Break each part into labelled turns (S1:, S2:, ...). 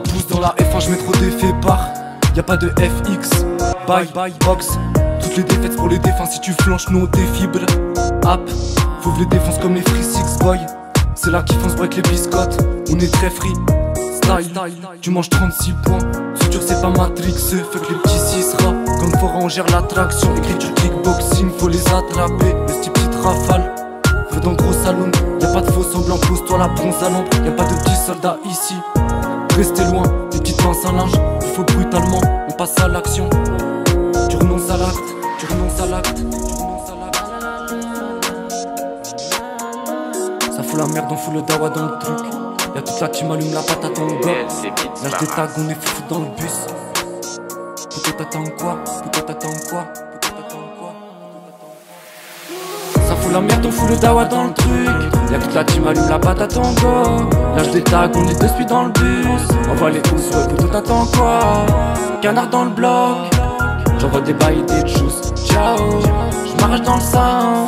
S1: fin je mets trop d'effets par Y'a pas de FX, bye, bye, box. Toutes les défaites pour les défenses si tu flanches nous on fibres App, faut les défenses comme les free six boy C'est là qu'ils font se break les biscottes, on est très free. Style, tu manges 36 points. Suture c'est pas Matrix, fuck les petits 6 rats. Comme fort on gère l'attraction, écriture kickboxing, faut les attraper. Les petites rafales Veux dans gros salon, y'a pas de faux semblants, pose-toi la bronze à l'ombre. Y'a pas de petits soldats ici Restez loin, des petites pinces à linge Il faut brutalement, on passe à l'action. Tu renonces à l'acte, tu renonces à l'acte. Ça fout la merde, on fout le dawa dans le truc. Y'a toute la team allume la patate en gars Lâche des tags, on est fou dans le bus. Putain t'attends quoi? Putain t'attends quoi? Ça fout la merde, on fout le dawa dans le truc Y'a toute la team allume la patate en go Lâche des tags, on est deux speed dans le bus. Envoie les housses, ouais putain t'attends quoi. Canard dans le bloc. J'envoie des bails et des juice Ciao. J'm'arrache dans le sang.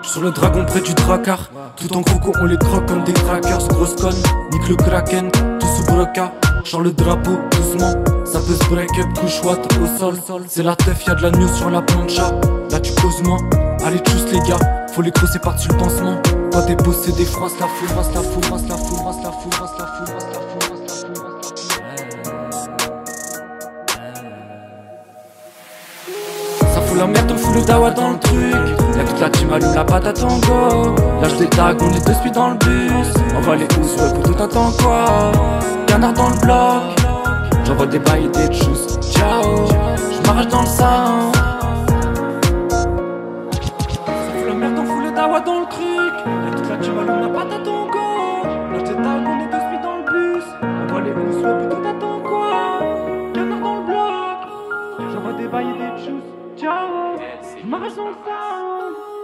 S1: Sur le dragon près du dracard Tout en croco on les croque comme des crackers. Grosse conne, nique le kraken. Tout sous broca, genre le drapeau doucement. Ça peut se break up, couche au sol. C'est la teuf, y'a de la sur la plancha. Là tu poses moi, allez tous les gars Faut les crosser par-dessus le pansement. Toi t'es possédé, froisse la foule, froisse la foule, la foule, froisse la foule, foule, froisse la foule Ça fout la merde, on fout le dawa dans le truc. Y'a toute la team allume la patate en go. Lâche des tags, on est deux speed dans le bus. Envoie les housses, ouais, tout quoi? Canard dans le bloc. J'envoie des bails et des juice Ciao, j'm'arrache dans le sang Ciao, marchons ensemble.